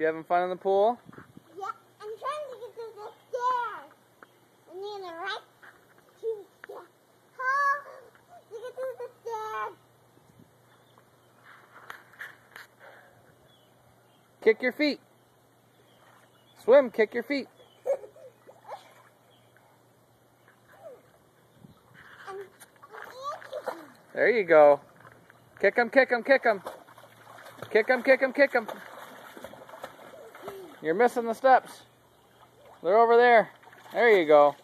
You having fun in the pool? Yeah, I'm trying to get to the stairs. And then the right to the Oh, to get to the stairs. Kick your feet. Swim, kick your feet. There you go. Kick 'em, kick 'em, kick 'em. Kick 'em, kick 'em, kick 'em. You're missing the steps. They're over there. There you go.